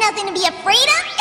nothing to be afraid of.